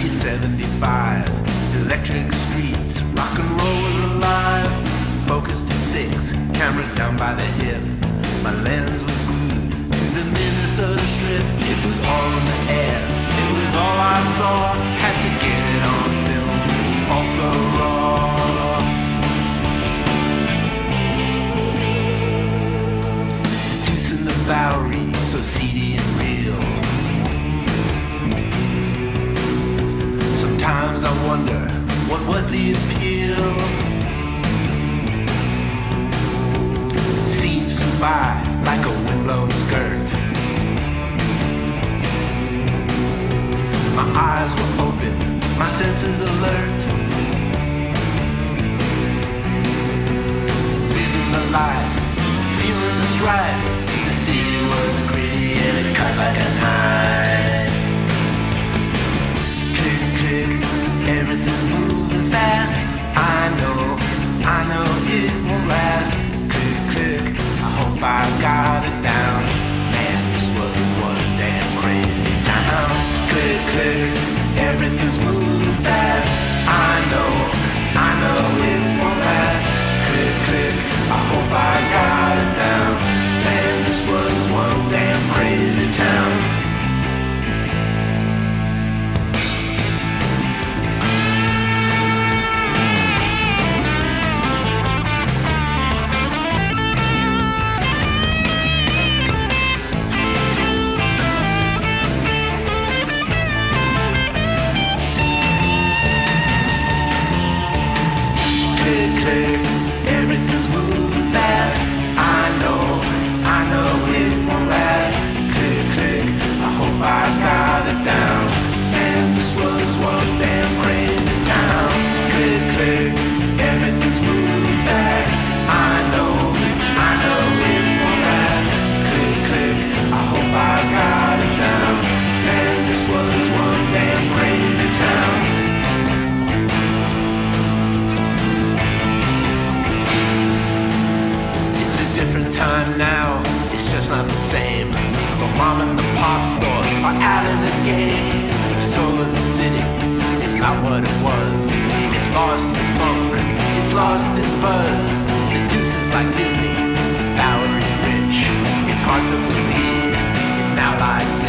1975. Electric streets, rock and roll alive. Focused at six, camera down by the hip. My lens was glued to the Minnesota Strip. It was all in the air. It was all I saw. Had to get it on film. It was also raw. Deuce the Bowery, so seedy and Sometimes I wonder what was the appeal. Scenes flew by like a windblown skirt. My eyes were open, my senses alert. Living the life, feeling the strife. The city was gritty and it cut like a knife. Everything's moving everything's moving not the same. The mom and the pop store are out of the game. The soul of the city is not what it was. It's lost its funk, it's lost its buzz. The deuce is like Disney, power is rich. It's hard to believe, it's now like